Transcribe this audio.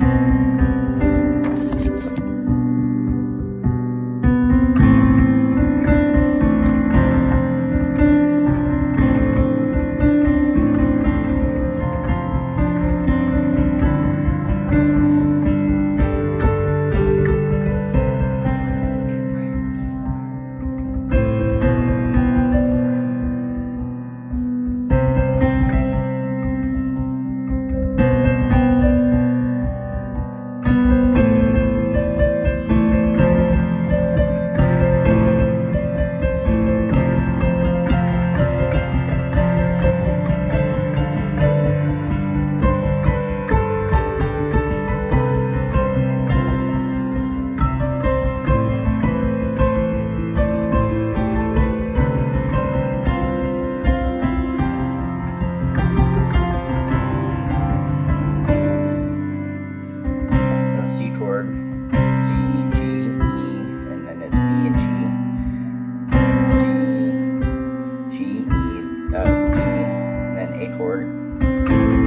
Música forward.